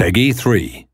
Peggy 3.